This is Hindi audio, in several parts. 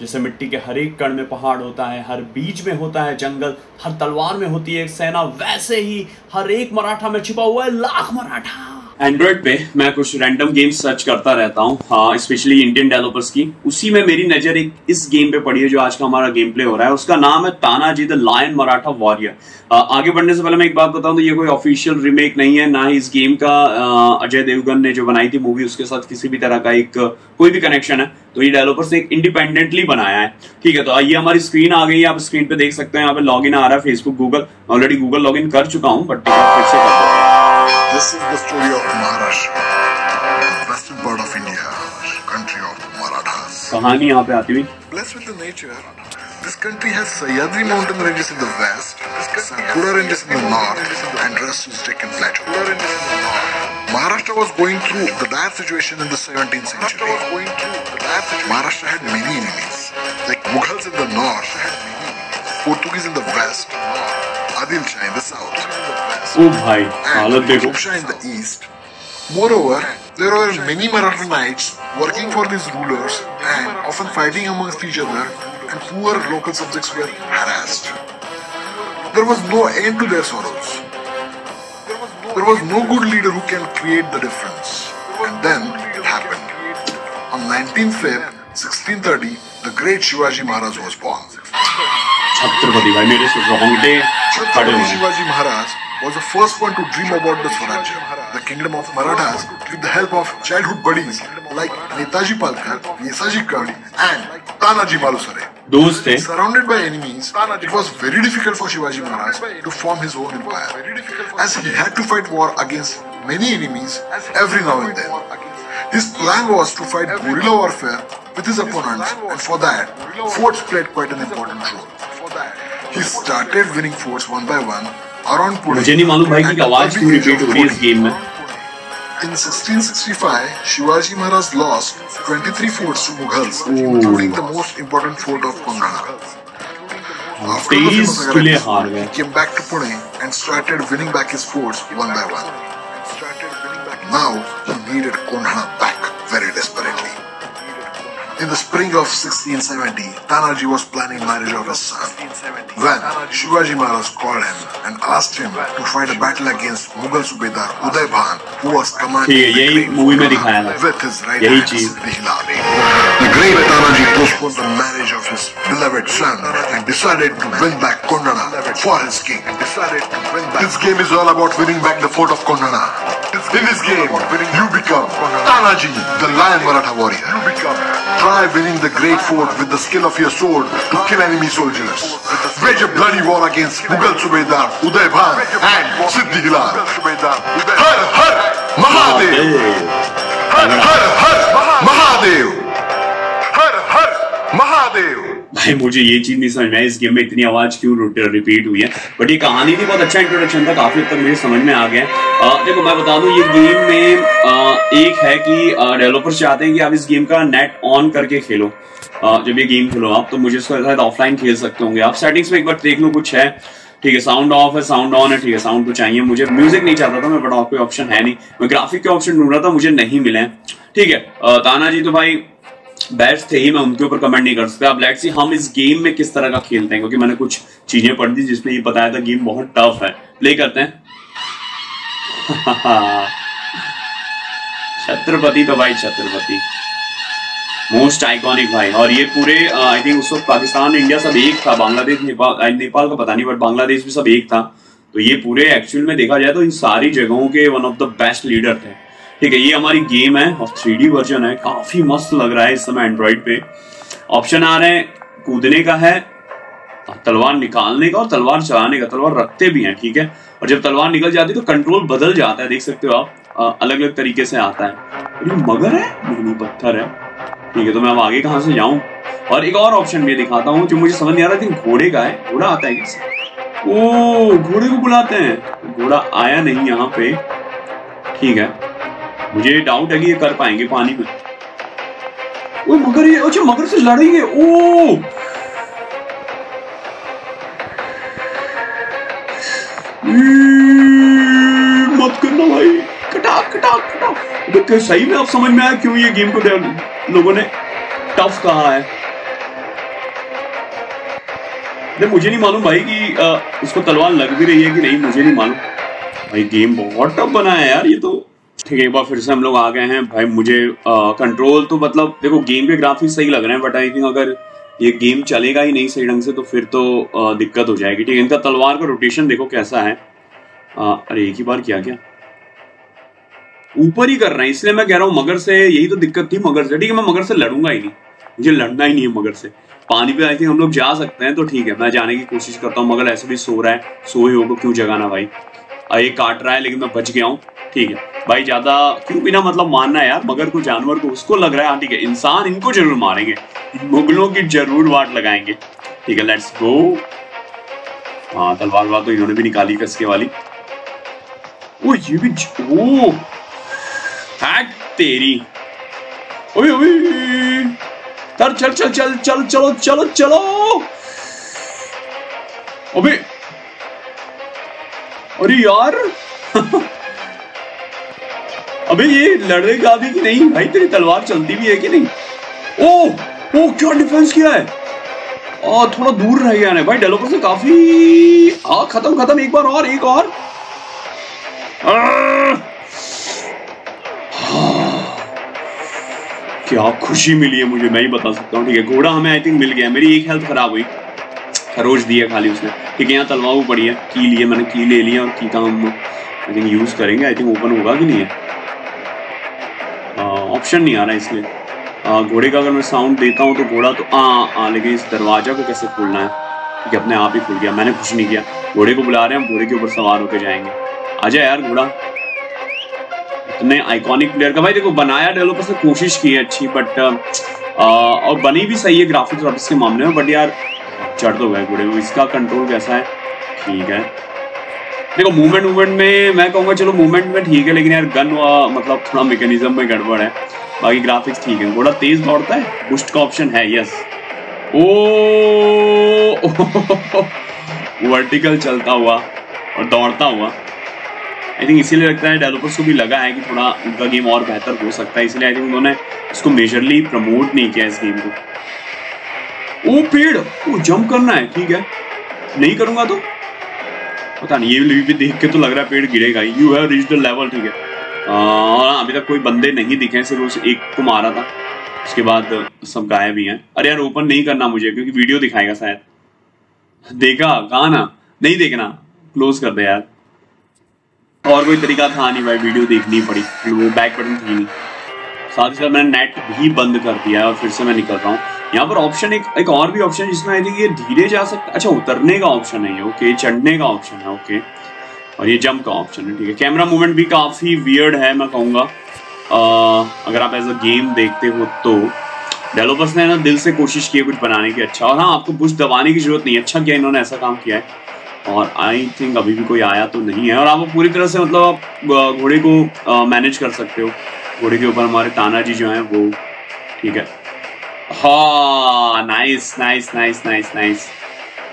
जैसे मिट्टी के हर एक कण में पहाड़ होता है, हर बीच में होता है जंगल, हर तलवार में होती है एक सेना, वैसे ही हर एक मराठा में छिपा हुआ है, लाख मराठा। एंड्रॉइड पे मैं कुछ रैंडम गेम्स सर्च करता रहता हूँ। हाँ स्पेशली इंडियन डेवलपर्स की। उसी में मेरी नज़र एक इस गेम पे पड़ी है जो आज का हमारा गेम प्ले हो रहा है। उसका नाम है Tanaji the lion Maratha warrior आगे बढ़ने से पहले मैं एक बात बताऊँ तो ये कोई ऑफिशियल रिमेक नहीं है, ना ही इस गेम का अजय देवगन ने जो बनाई थी मूवी उसके साथ किसी भी तरह का एक, कोई भी कनेक्शन है। तो ये डेवलपर्स ने एक इंडिपेंडेंटली बनाया है। ठीक है तो ये हमारी स्क्रीन आ गई है। आप स्क्रीन पे देख सकते हैं। यहाँ पे लॉग आ रहा है Facebook Google already Google log कर चुका हूँ बट फिर से करते This is the story of Maharashtra, western part of India, country of Marathas. कहानी यहाँ पे आती हुई Blessed with the nature, this country has Sahyadri mountain ranges in the west, Satpura ranges in the north, and rest is Deccan plateau. Maharashtra was going through the bad situation in the 17th century. Maharashtra had many enemies, like Mughals in the north, Portuguese in the west, Adil Shah in the south. Oh. Shah in the east. Moreover, there were many Maratha knights working for these rulers and often fighting amongst each other and poor local subjects were harassed. There was no end to their sorrows. There was no good leader who can create the difference. And then it happened. On 19th Feb 1630, the great Shivaji Maharaj was born. Chhatrapati, day. Chhatrapati Shivaji Maharaj was the first one to dream about the Swaraj, the kingdom of Marathas, with the help of childhood buddies like Netaji Palkar, Yesaji Kavli, and Tanaji Malusare. Those days, surrounded by enemies, it was very difficult for Shivaji Maharaj to form his own empire, as he had to fight war against many enemies every now and then. His plan was to fight guerrilla warfare with his opponents, and for that, forts played quite an important role. He started winning forts one by one around Pune. मुझे नहीं मालूम भाई की आवाज क्यों रिपीट हो रही है इस गेम में In 1665, Shivaji Maharaj lost 23 forts to Mughals, including the most important fort of Kondana. After the तेईस famous किले Maratha, हार गए he came back to Pune and started winning back his forts one by one. Now he needed Kondana back very desperately. In the spring of 1670, Tanaji was planning marriage of his son. When Shivaji Maharaj called him and asked him to fight a battle against Mughal Subedar Uday Bhan, who was commanding ठीक है, the यही great movie में Kondana दिखाया था। with his right यही hand चीज। Siddhi Hilal. The great Tanaji postponed the marriage of his beloved son and decided to win back Kondana for his king. Decided to win back. This game is all about winning back the fort of Kondana. In this game, you become Tanaji, the lion Maratha warrior. Try winning the great fort with the skill of your sword to kill enemy soldiers. Wage a bloody war against Mughal Subedar, Uday Bhan and Siddhi Hilal. Har Har Mahadev! Har Har Har Mahadev! Har Har Mahadev! भाई मुझे ये चीज़ नहीं समझ में आई इस गेम में इतनी आवाज़ क्यों रिपीट हुई है। बट ये कहानी थी बहुत अच्छा इंट्रोडक्शन था काफ़ी हद तक मुझे समझ में आ गया देखो मैं बता दूँ ये गेम में अ, एक है कि डेवलपर्स चाहते हैं कि आप इस गेम का नेट ऑन करके खेलो। अ, जब ये गेम खेलो आप तो मुझे इसको शायद ऑफलाइन खेल सकते होंगे। आप सेटिंग्स में एक बार देख लो कुछ है। ठीक है साउंड ऑफ़ है साउंड ऑन है ठीक है साउंड तो चाहिए मुझे। म्यूज़िक नहीं चाहता था मैं बट और कोई ऑप्शन है नहीं। मैं ग्राफिक के ऑप्शन ढूंढ रहा था मुझे नहीं मिले ठीक है ताना जी तो भाई बेस्ट थे ही मैं उनके ऊपर कमेंट नहीं कर सकता। अब लेट्स सी हम इस गेम में किस तरह का खेलते हैं क्योंकि मैंने कुछ चीज़ें पढ़ दी जिसमें ये बताया था गेम बहुत टफ है। प्ले करते हैं। छत्रपति तो भाई छत्रपति। मोस्ट आइकॉनिक भाई। और ये पूरे आई थिंक उस वक्त पाकिस्तान इंडिया सब एक था बांग्लादेश नेपाल अ, नेपाल का पता नहीं बट बांग्लादेश भी सब एक था। तो ये पूरे एक्चुअल में देखा जाए तो इन सारी जगहों के one of the best leader थे। ठीक है, ये हमारी गेम है और थ्री वर्जन है। काफ़ी मस्त लग रहा है इस समय एंड्रॉइड पे। ऑप्शन आ रहे हैं, कूदने का है, तलवार निकालने का और तलवार चलाने का। तलवार रखते भी हैं, ठीक है? और जब तलवार निकल जाती है तो कंट्रोल बदल जाता है, देख सकते हो आप। अलग अलग तरीके से आता है। ये मगर है नहीं पत्थर है। ठीक है तो मैं अब आगे कहाँ से जाऊँ? और एक और ऑप्शन भी दिखाता हूँ, जो मुझे समझ नहीं आ रहा था घोड़े का है। घोड़ा आता है कैसे ओ घोड़े को बुलाते हैं। घोड़ा आया नहीं यहाँ पे। ठीक है। मुझे डाउट है कि ये कर पाएँगे पानी में। ओ मगर ये अच्छा मगर से लड़ेंगे। ओ! मत करना भाई। कटा कटा कटा। देखो सही में अब समझ में आया क्यों ये गेम को लोगों ने टफ कहा है। नहीं, मुझे नहीं मालूम भाई कि उसको तलवार लग भी रही है कि नहीं, मुझे नहीं मालूम। भाई गेम बहुत टफ बना है यार, ये तो। ठीक है एक बार फिर से हम लोग आ गए हैं। भाई मुझे कंट्रोल तो मतलब देखो गेम के ग्राफिक्स सही लग रहे हैं बट आई थिंक अगर ये गेम चलेगा ही नहीं सही ढंग से तो फिर तो आ, दिक्कत हो जाएगी। ठीक है इनका तलवार का रोटेशन देखो कैसा है। आ, अरे एक ही बार किया क्या? ऊपर ही कर रहे हैं इसलिए मैं कह रहा हूँ मगर से यही तो दिक्कत थी मगर से ठीक है मैं मगर से लड़ूँगा ही नहीं। मुझे लड़ना ही नहीं है मगर से। पानी पे आई थिंक हम लोग जा सकते हैं तो ठीक है मैं जाने की कोशिश करता हूँ मगर ऐसे भी सो रहा है सोए होगा क्यों जगाना भाई? ये काट रहा है, लेकिन मैं बच गया हूँ। ठीक है। भाई, ज़्यादा क्यों बिना मतलब मानना है यार, मगर को जानवर को उसको लग रहा है हाँ ठीक है, इंसान इनको ज़रूर मारेंगे। मुगलों की ज़रूर वाट लगाएँगे। ठीक है लेट्स गो हाँ तलवार वार तो इन्होंने भी निकाली कसके वाली। ओ ये भी ओ तेरी। ओए ओए चल चल चल चल चल, चलो चलो चलो। अबे अरे यार। अबे ये लड़ेगा भी कि नहीं? भाई तेरी तलवार चलती भी है कि नहीं? ओ ओ क्या डिफेंस किया है? आ, थोड़ा दूर रह गया भाई डेवलपर से काफ़ी आ खत्म खत्म एक बार और एक और। क्या खुशी मिली है मुझे मैं ही बता सकता हूँ ठीक है? घोड़ा हमें आई थिंक मिल गया। मेरी एक हेल्थ खराब हुई। खरोच दी है खाली उसने। ठीक है, यहाँ तलवार पड़ी है। की लिए, मैंने की ले लिया और की का हम आई थिंक यूज़ करेंगे। आई थिंक ओपन होगा कि नहीं है? ऑप्शन नहीं आ रहा इसलिए घोड़े का अगर मैं साउंड देता हूँ तो घोड़ा तो हाँ हाँ लेकिन इस दरवाज़ा को कैसे खोलना है? है अपने आप ही खुल गया। मैंने कुछ नहीं किया। घोड़े को बुला रहे हैं घोड़े के ऊपर सवार होकर जाएँगे। आ जाए यार घोड़ा। इतने आइकॉनिक प्लेयर का। भाई देखो, बनाया डेवलपर से कोशिश की है अच्छी बट और बनी भी सही है ग्राफिक्स वाफिक्स के मामले में बट यार चढ़ तो गए घोड़े इसका कंट्रोल कैसा है? ठीक है। देखो मूवमेंट मूवमेंट में मैं कहूँगा, चलो मूवमेंट में ठीक है, लेकिन यार गन मतलब थोड़ा मैकेनिज्म में गड़बड़ है। बाकी ग्राफिक्स ठीक है। थोड़ा तेज दौड़ता है? बुस्ट का ऑप्शन है यस ओ! वर्टिकल चलता हुआ और दौड़ता हुआ। आई थिंक इसीलिए लगता है डेवलपर्स को भी लगा है कि थोड़ा उनका गेम और बेहतर हो सकता है। इसलिए आई थिंक उन्होंने इसको मेजरली प्रमोट नहीं किया इस गेम को। ओ पेड़ ओ जंप करना है, ठीक है? नहीं करूँगा तो? पता नहीं, ये भी देख के तो लग रहा है पेड़ गिरेगा you have reach the level ठीक है? और अभी तक कोई बंदे नहीं दिखे, सिर्फ़ उस एक को मारा था। उसके बाद सब गायब भी हैं। अरे यार ओपन नहीं करना मुझे, क्योंकि वीडियो दिखाएगा शायद। देखा, कहा ना? नहीं देखना। क्लोज कर दे यार। और कोई तरीका था नहीं भाई वीडियो देखनी पड़ी। वो बैक बटन थी नहीं। साथ ही साथ मैंने नेट भी बंद कर दिया और फिर से मैं निकल रहा हूँ। यहाँ पर ऑप्शन एक एक और भी ऑप्शन जिसमें आई थिंक ये धीरे जा सकता अच्छा उतरने का ऑप्शन है ये ओके चढ़ने का ऑप्शन है ओके और ये जंप का ऑप्शन है, ठीक है. कैमरा मूवमेंट भी काफ़ी वियर्ड है, मैं कहूँगा. अगर आप एज अ गेम देखते हो तो. डेवलपर्स ने ना दिल से कोशिश की है कुछ बनाने की अच्छा. और हाँ आपको कुछ दबाने की ज़रूरत नहीं अच्छा किया इन्होंने, ऐसा काम किया है. और आई थिंक अभी भी कोई आया तो नहीं है. और आप पूरी तरह से मतलब आप घोड़े को मैनेज कर सकते हो. घोड़े के ऊपर हमारे ताना जी जो हैं वो, ठीक है. हाँ nice nice nice nice nice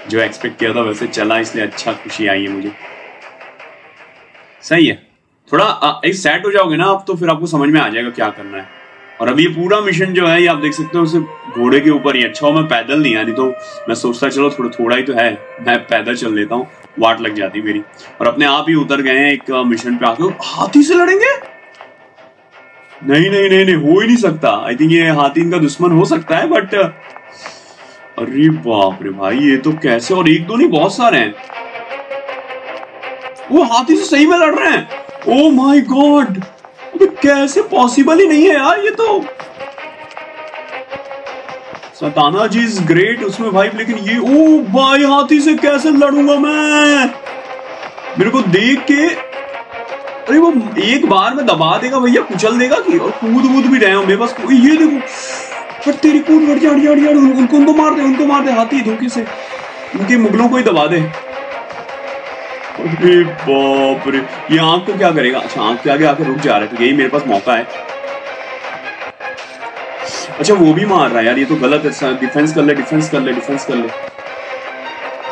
जो एक्सपेक्ट किया था वैसे चला, इसलिए अच्छा खुशी आई है मुझे। सही है। थोड़ा एक सेट हो जाओगे ना आप तो फिर आपको समझ में आ जाएगा क्या करना है। और अभी ये पूरा मिशन जो है, ये आप देख सकते हो, सिर्फ़ घोड़े के ऊपर ही अच्छा हो मैं पैदल नहीं आनी तो मैं सोचता, चलो, थोड़ा थोड़ा ही तो है। मैं पैदल चल लेता हूँ, वाट लग जाती मेरी। और अपने आप ही उतर गए हैं एक मिशन पे आके। हाथी से लड़ेंगे? नहीं नहीं नहीं नहीं, हो ही नहीं सकता। आई थिंक ये हाथी इनका दुश्मन हो सकता है बट अरे बाप रे भाई, ये तो कैसे? और एक दो नहीं, बहुत सारे हैं। वो हाथी से सही में लड़ रहे हैं। ओ माय गॉड कैसे पॉसिबल ही नहीं है यार ये तो। सताना जी इज़ ग्रेट उसमें भाई लेकिन ये ओ भाई, हाथी से कैसे लड़ूँगा मैं? मेरे को देख के अरे वो एक बार में दबा देगा भैया, कुचल देगा कि? और कूद वूद भी रहे होंगे, बस ये देखो। पर तेरी कूद बढ़ जाड़ जाड़ जाड़ उनको उनको मार दे, उनको मार दे, हाथी धोखे से। उनके मुगलों को ही दबा दे। अरे बाप रे, ये आँख को क्या करेगा? अच्छा आँख के आगे आके रुक जा रहा है, यही मेरे पास मौका है। अच्छा वो भी मार रहा है यार, ये तो गलत है डिफेंस कर ले, डिफेंस कर ले, डिफेंस कर ले। है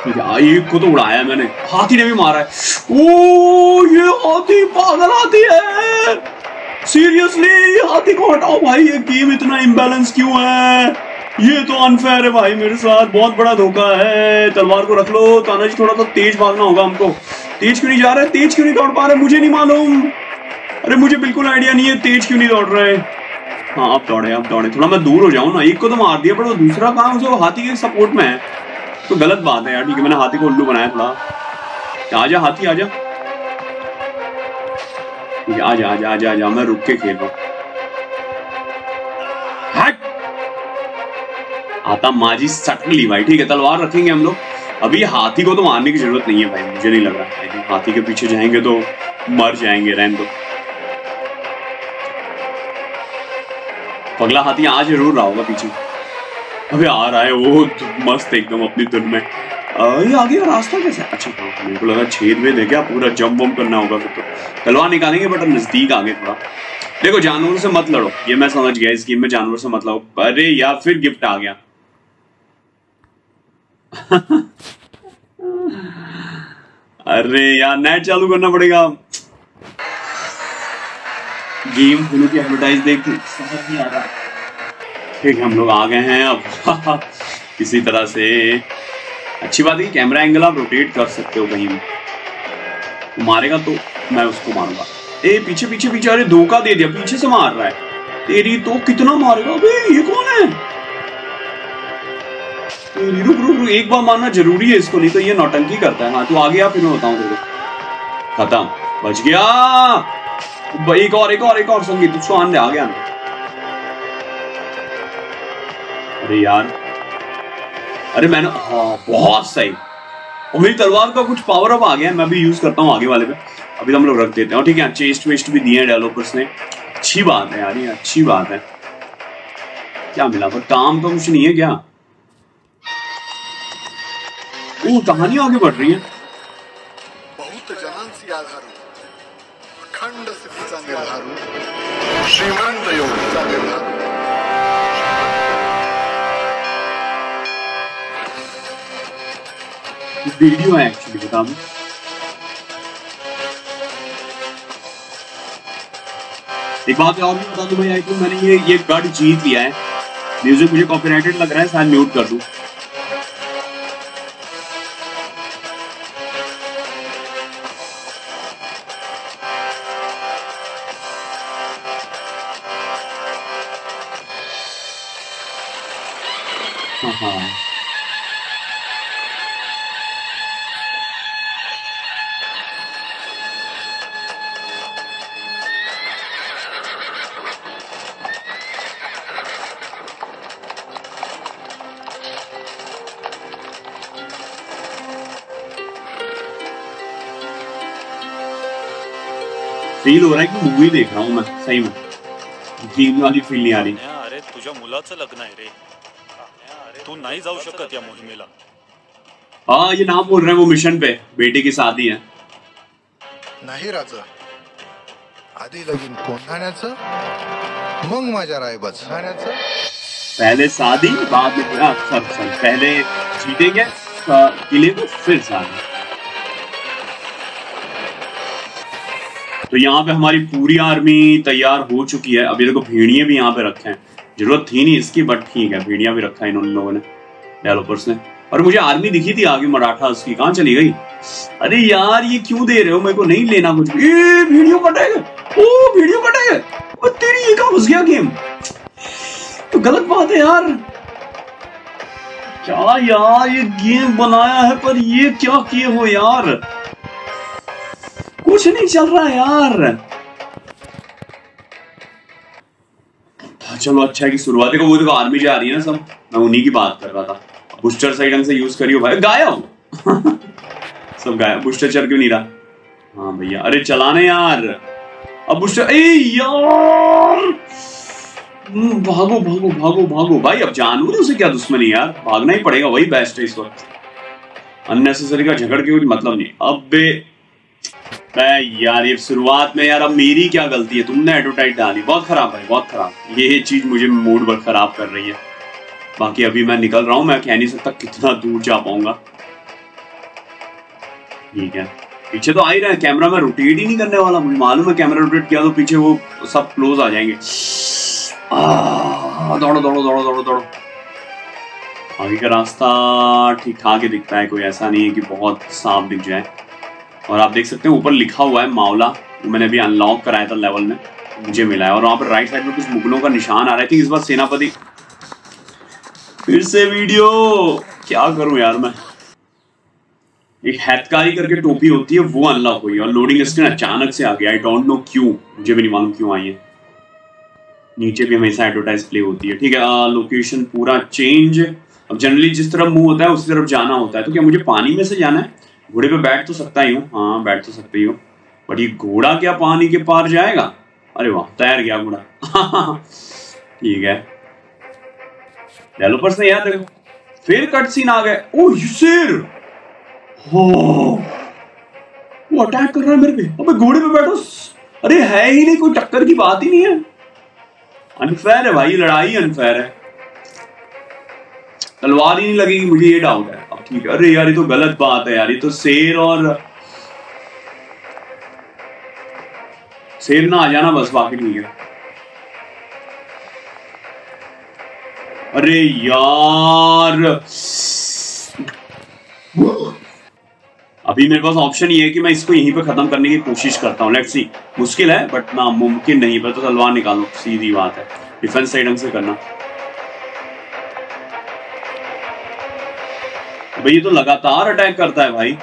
एक को तो उड़ाया मैंने। हाथी ने भी मारा है। ओ ये हाथी पागल हाथी है। सीरियसली हाथी को हटाओ भाई। ये गेम इतना इम्बैलेंस क्यों है? ये तो अनफेयर है भाई मेरे साथ। बहुत बड़ा धोखा है। तलवार को रख लो। ताना जी, थोड़ा सा तेज भागना होगा हमको। तेज क्यों नहीं जा रहा है? तेज क्यों नहीं दौड़ पा रहे मुझे नहीं मालूम। अरे, मुझे बिल्कुल आइडिया नहीं है। तेज क्यों नहीं दौड़ रहे हाँ? अब दौड़े अब दौड़े। थोड़ा मैं दूर हो जाऊँ ना। एक को तो मार दिया, पर वो दूसरा काम जो हाथी के सपोर्ट में है। तो गलत बात है यार, ठीक है, मैंने हाथी को उल्लू बनाया थोड़ा। आजा हाथी आजा ठीक है आजा आजा आजा आजा मैं रुक के खेल रहा हूँ। आता माजी सट भाई, ठीक है, तलवार रखेंगे हम लोग। अभी हाथी को तो मारने की ज़रूरत नहीं है भाई, मुझे नहीं लग रहा है। हाथी के पीछे जाएँगे तो मर जाएँगे, रहन दो। पगला हाथी आ ज़रूर रहा होगा पीछे। अबे आ रहा है वो मस्त एकदम अपनी धुन में। आ, ये आगे का रास्ता कैसा अच्छा हाँ मेरे को लगा छेद में दे क्या पूरा जंप वम्प करना होगा फिर तो। तलवार निकालेंगे बट नज़दीक आगे थोड़ा। देखो जानवरों से मत लड़ो। ये मैं समझ गया इस गेम में जानवर से मत लड़ो। अरे या फिर गिफ्ट आ गया। अरे यार नेट चालू करना पड़ेगा। गेम फुलों की एडवर्टाइज देख? समझ नहीं आ रहा। ठीक हम लोग आ गए हैं अब। किसी तरह से। अच्छी बात है कैमरा एंगल आप रोटेट कर सकते हो कहीं तो मारेगा तो मैं उसको मारूँगा। ए, पीछे पीछे पीछे, अरे धोखा दे दिया। पीछे से मार रहा है। तेरी तो कितना मारेगा? अबे, ये कौन है? तेरी, रुक रुक रुक, एक बार मारना ज़रूरी है इसको, नहीं तो ये नौटंकी करता है। हाँ तू आ गया फिर मैं बताऊँ तेरे खत्म। बच गया। एक और एक और एक और संगीत, उसको आने आ गया अरे यार। अरे मैंने हाँ बहुत सही। और मेरी तलवार का कुछ पावर अप आ गया है, मैं भी यूज़ करता हूँ आगे वाले पे। अभी तो हम लोग रख देते हैं। ठीक है चेस्ट वेस्ट भी दिए हैं डेवलपर्स ने। अच्छी बात है यार, ये अच्छी बात है। क्या मिला? पर काम तो कुछ नहीं है क्या? ओ कहानी आगे बढ़ रही है। बहुत जनांसी आधारू अखंड निर्धारू श्रीमंत निर्धारू वीडियो है एक्चुअली बता दूँ एक बात और भी बता दूँ भाई आई तो मैंने ये ये गढ़ जीत लिया है। म्यूज़िक मुझे कॉपीराइटेड लग रहा है, शायद म्यूट कर दूँ। हाँ हाँ। फील हो रहा है कि मूवी देख रहा हूँ मैं सही में। ड्रीम वाली फील नहीं आ रही। अरे तुझ्या मुलाचं लग्न आहे रे। तू नाही जाऊ शकत या मोहिमेला। हाँ ये नाम बोल रहे हैं वो मिशन पे। बेटे की शादी है। नाही राजा। आधी लगीन कोंढाण्याचं मग माझ्या रायबाच पहले शादी बाद में हाँ, सर सर पहले जीतेंगे किले को फिर शादी। तो यहाँ पे हमारी पूरी आर्मी तैयार हो चुकी है। अभी देखो भेड़िए भी यहाँ पे रखे हैं। ज़रूरत थी नहीं इसकी बट ठीक है भेड़िया भी रखा है इन्होंने लोगों ने डेवलपर्स ने। और मुझे आर्मी दिखी थी आगे मराठा उसकी कहाँ चली गई? अरे यार ये क्यों दे रहे हो? मेरे को नहीं लेना कुछ ए, कटेगा ओ वीडियो कटेगा तेरी ये घुस गया गेम? तो गलत बात है यार। क्या यार ये गेम बनाया है पर ये क्या किए हो यार? कुछ नहीं चल रहा यार। चलो अच्छा है कि शुरुआत वो देखो आर्मी जा रही है ना सब। मैं उन्हीं की बात कर रहा था। बुस्टर सही ढंग से यूज़ करियो भाई। गायब सब गायब बुस्टर चल क्यों नहीं रहा? हाँ भैया। अरे चलाने यार। अब बुस्टर ए यार! हम्म, भागो भागो भागो भागो। भाई अब जानवरों उसे क्या दुश्मनी यार? भागना ही पड़ेगा वही बेस्ट है इस वक्त। अननेसेसरी का झगड़ के कुछ मतलब नहीं। अब मैं यार, ये शुरुआत में यार, अब मेरी क्या गलती है? तुमने एडवर्टाइज डाली। बहुत खराब है, बहुत खराब। ये चीज़ मुझे मूड पर खराब कर रही है। बाकी अभी मैं निकल रहा हूँ, मैं कह नहीं सकता कितना दूर जा पाऊँगा। ठीक है। पीछे तो आ ही रहे हैं कैमरा में रोटेट ही नहीं करने वाला। मुझे मालूम है कैमरा रोटेट किया तो पीछे वो सब क्लोज आ जाएँगे। दौड़ो दौड़ो दौड़ो दौड़ो दौड़ो। आगे का रास्ता ठीक ठाक ही दिखता है, कोई ऐसा नहीं है कि बहुत साफ़ दिख जाए। और आप देख सकते हैं, ऊपर लिखा हुआ है मावला मैंने अभी अनलॉक कराया था लेवल में, मुझे मिला है। और वहाँ पर राइट साइड में कुछ मुगलों का निशान आ रहा है। इस बार सेनापति फिर से वीडियो क्या करूँ यार मैं? एक हैतकारी करके टोपी होती है, वो अनलॉक हुई और लोडिंग स्क्रीन अचानक से आ गया आई डोंट नो क्यों, मुझे भी नहीं मालूम क्यों आई है। नीचे भी हमेशा एडवर्टाइज प्ले होती है। ठीक है लोकेशन पूरा चेंज अब जनरली जिस तरफ़ मुँह होता है, उसी तरफ़ जाना होता है। तो क्या मुझे पानी में से जाना है? घोड़े पे बैठ तो सकता ही हूँ। हाँ बैठ तो सकते ही हो। बट ये घोड़ा क्या पानी के पार जाएगा? अरे वाह, तैर गया घोड़ा। ठीक है। डेवलपर्स ने याद देखो। फिर कट सीन आ गए ओ शेर! हो! वो अटैक कर रहा है मेरे पे। अबे घोड़े पे बैठो अरे, है ही नहीं, कोई टक्कर की बात ही नहीं है। अनफेयर है भाई, लड़ाई अनफेयर है। तलवार ही नहीं लगेगी, मुझे ये डाउट है। ठीक है। अरे यार, ये तो गलत बात है यार, ये तो शेर और शेर ना आ जाना बस, बाकी ठीक है। अरे यार। अभी मेरे पास ऑप्शन ये है कि मैं इसको यहीं पे खत्म करने की कोशिश करता हूँ लेट्स सी मुश्किल है बट ना, मुमकिन नहीं, पर तो तलवार निकालो, सीधी बात है। डिफेंस सही ढंग से करना। भाई ये तो लगातार अटैक करता है भाई।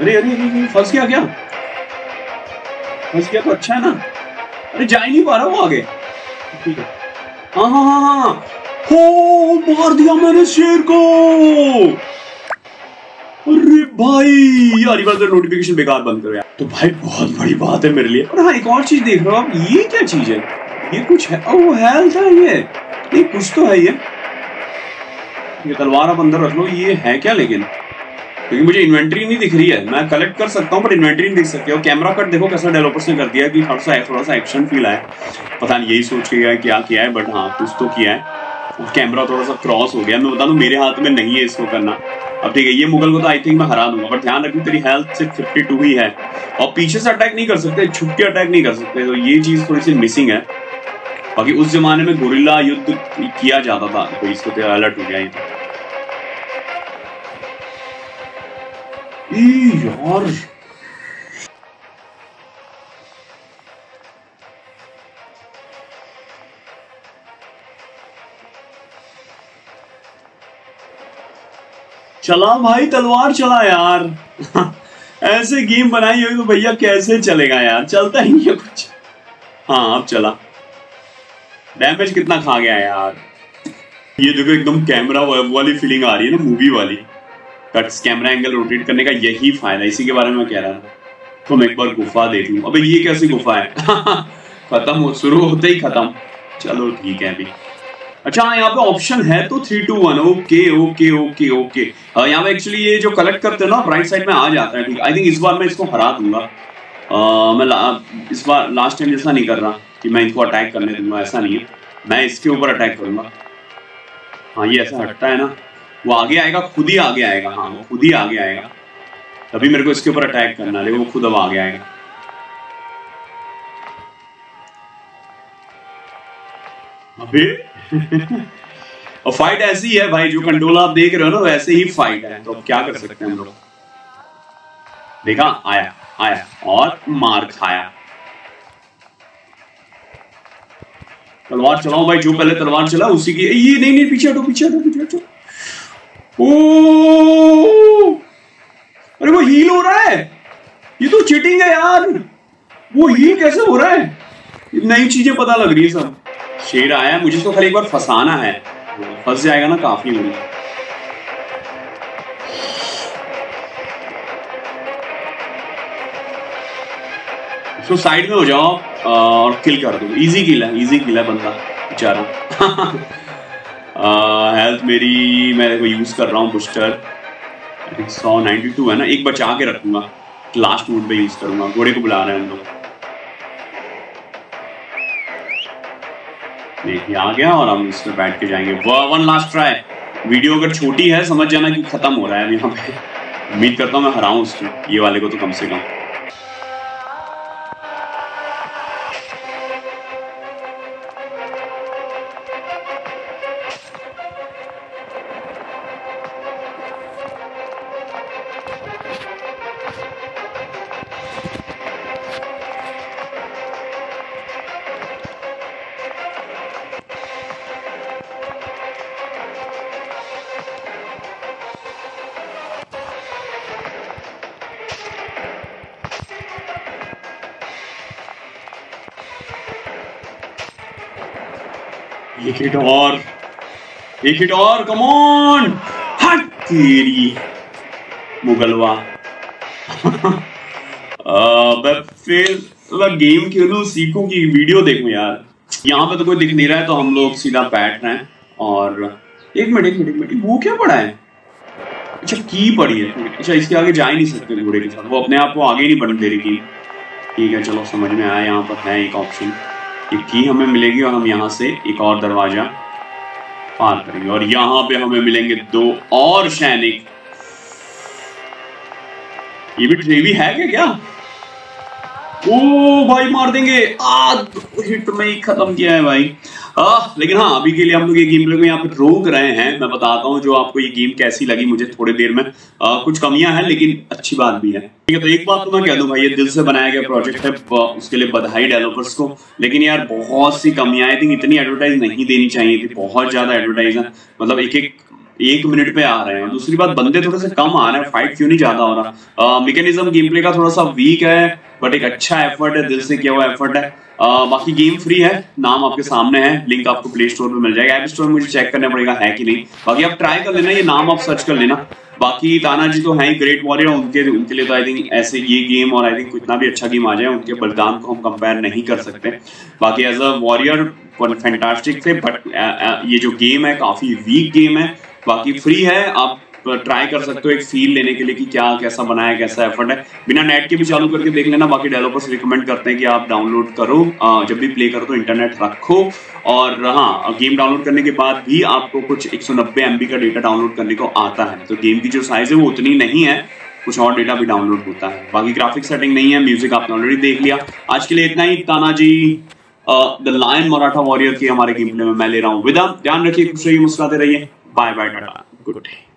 अरे अरे अरे, फंस गया क्या? फंस गया तो अच्छा है ना? अरे जा ही नहीं पा रहा वो आगे। है। हाँ हाँ हाँ हाँ। मार दिया मैंने शेर को। अरे भाई यार बार नोटिफिकेशन बेकार बंद करो तो भाई बहुत बड़ी बात है मेरे लिए। और हाँ एक और चीज़ देख रहे हो। आप ये क्या चीज़ है? ये कुछ है? ओ हेल्थ है ये। ये कुछ तो है ये। ये तलवार आप अंदर रख लो, ये है क्या लेकिन? क्योंकि मुझे इन्वेंट्री नहीं दिख रही है। मैं कलेक्ट कर सकता हूँ पर इन्वेंट्री नहीं दिख सकती। और कैमरा कट देखो कैसा डेवलपर्स ने कर दिया कि थोड़ा सा थोड़ा सा एक्शन फील आया। पता नहीं, यही सोच के क्या किया है बट हाँ कुछ तो किया है। कैमरा थोड़ा सा क्रॉस हो गया। मैं बता दूँ, मेरे हाथ में नहीं है इसको करना। अब ठीक है, ये मुगल को तो आई थिंक मैं हरा दूँगा बट ध्यान रखना, तेरी हेल्थ सिर्फ़ फिफ्टी टू ही है। और पीछे से अटैक नहीं कर सकते, छुप के अटैक नहीं कर सकते तो ये चीज़ थोड़ी सी मिसिंग है। बाकी उस जमाने में गोरिल्ला युद्ध किया जाता था तो इसको तो अलर्ट हो गया तो यार। चला भाई, तलवार चला यार। ऐसे गेम बनाई हुई तो भैया कैसे चलेगा यार? चलता ही नहीं है कुछ। हाँ अब चला। डैमेज कितना खा गया यार। ये देखो एकदम कैमरा वाली फीलिंग आ रही है ना मूवी वाली। कट्स कैमरा एंगल रोटेट करने का यही फ़ायदा इसी के बारे में कह रहा था तो मैं एक बार गुफा देख लूँ। अबे ये कैसी गुफा है? खत्म हो शुरू होते ही खत्म। चलो ठीक है अभी। अच्छा हाँ यहाँ पे ऑप्शन है तो three two one okay okay okay okay यहाँ पे एक्चुअली ये जो कलेक्ट करते हो ना राइट साइड में आ जाता है। ठीक आई थिंक इस बार मैं इसको हरा दूँगा। uh, मैं ला, इस बार लास्ट टाइम जैसा नहीं कर रहा। कि मैं इसको अटैक करने दूँगा, ऐसा नहीं है। मैं इसके ऊपर अटैक करूँगा। हाँ ये ऐसा हटता है ना। वो आगे आएगा, खुद ही आगे आएगा। हाँ वो खुद ही आगे आएगा। तभी मेरे को इसके ऊपर अटैक करना है वो खुद अब आगे आएगा। अबे! और फाइट ऐसी है भाई, जो कंट्रोल आप देख रहे हो ना वैसे ही फाइट है। तो अब क्या कर सकते हैं हम लोग? देखा, आया आया। और मार खाया। तलवार चलाओ भाई, जो पहले तलवार चला, उसी की ये नहीं नहीं, पीछे हटो पीछे हटो पीछे हटो। ओ! अरे वो हील हो रहा है। ये तो चीटिंग है यार। वो हील कैसे हो रहा है? नई चीज़ें पता लग रही है सब। शेर आया, मुझे तो खाली एक बार फंसाना है। फंस जाएगा ना काफ़ी मुझे तो साइड में हो जाओ और किल कर दो। इजी किल है इजी किल है बंदा, बेचारा। हेल्थ मेरी, मैं देखो यूज़ कर रहा हूँ बुस्टर सौ नाइन्टी टू है ना, एक बचा के रखूँगा। लास्ट मोड पे यूज़ करूँगा, घोड़े को बुला रहे हैं हम लोग। देखिए आ गया और हम इस पर बैठ के जाएँगे। वन लास्ट ट्राई वीडियो अगर छोटी है, समझ जाना कि खत्म हो रहा है यहाँ पे। उम्मीद करता हूँ मैं हराऊं उसको, ये वाले को तो कम से कम। हिट और एक हिट और कम ऑन हट तेरी मुगलवा। मैं फिर मैं गेम खेलूं, सीखूं की वीडियो देखूँ यार। यहाँ पे तो कोई दिख नहीं रहा है तो हम लोग सीधा बैठ रहे हैं। और एक मिनट एक मिनट एक मिनट, वो क्या पड़ा है? अच्छा की पड़ी है? अच्छा इसके आगे जा ही नहीं सकते घोड़े के साथ। वो अपने आप को आगे नहीं बढ़ने दे रही की। ठीक है, चलो, समझ में आया, यहाँ पर है एक ऑप्शन एक की हमें मिलेगी और हम यहाँ से एक और दरवाज़ा पार करेंगे। और यहाँ पे हमें मिलेंगे दो और सैनिक। ये भी ट्रेवी है क्या क्या? ओ भाई मार देंगे। आ हिट में ही खत्म किया है भाई। आ, लेकिन हाँ अभी के लिए हम लोग ये गेम प्ले को यहाँ पे रोक रहे हैं। मैं बताता हूँ जो आपको ये गेम कैसी लगी मुझे थोड़ी देर में। आ, कुछ कमियाँ हैं लेकिन अच्छी बात भी है। ठीक है तो एक बात तो मैं कह दूँ भाई ये दिल से बनाया गया प्रोजेक्ट है। उसके लिए बधाई डेवलपर्स को। लेकिन यार बहुत सी कमियाँ आई थिंक इतनी एडवर्टाइज नहीं देनी चाहिए थी। बहुत ज़्यादा एडवर्टाइज है। मतलब एक एक एक मिनट पे आ रहे हैं। दूसरी बात बंदे थोड़े से कम आ रहे हैं। फाइट क्यों नहीं ज़्यादा हो रहा? मैकेनिज्म गेम प्ले का थोड़ा सा वीक है बट एक अच्छा एफर्ट है दिल से किया हुआ एफर्ट है। आ, बाकी गेम फ्री है नाम आपके सामने है लिंक आपको प्ले स्टोर में मिल जाएगा। ऐप स्टोर में मुझे चेक करना पड़ेगा है कि नहीं? बाकी आप ट्राई कर लेना ये नाम आप सर्च कर लेना। बाकी तानाजी तो है ही ग्रेट वॉरियर उनके उनके लिए तो आई थिंक ऐसे ये गेम और आई थिंक कितना भी अच्छा गेम आ जाए उनके बलिदान को हम कंपेयर नहीं कर सकते। बाकी एज अ वॉरियर फैंटास्टिक थे बट ये जो गेम है काफ़ी वीक गेम है। बाकी फ्री है, आप ट्राई कर सकते हो एक फील लेने के लिए कि क्या, कैसा बनाया, कैसा एफर्ट है। बिना नेट के भी चालू करके देख लेना, बाकी डेवलपर्स रिकमेंड करते हैं कि आप डाउनलोड करो जब भी प्ले करो तो इंटरनेट रखो। और हाँ गेम डाउनलोड करने के बाद भी आपको कुछ एक सौ का डेटा डाउनलोड करने को आता है। तो गेम की जो साइज़ है वो उतनी नहीं है, कुछ और डेटा भी डाउनलोड होता है। बाकी ग्राफिक सेटिंग नहीं है म्यूज़िक आपने ऑलरेडी देख लिया। आज के लिए इतना ही। Tanaji the lion Maratha warrior की हमारे गेम प्ले में मैं ले रहा हूँ। विदा, ध्यान रखिए, खुश रहिए, मुस्कुराते रहिए। バイバイなら、グッデ。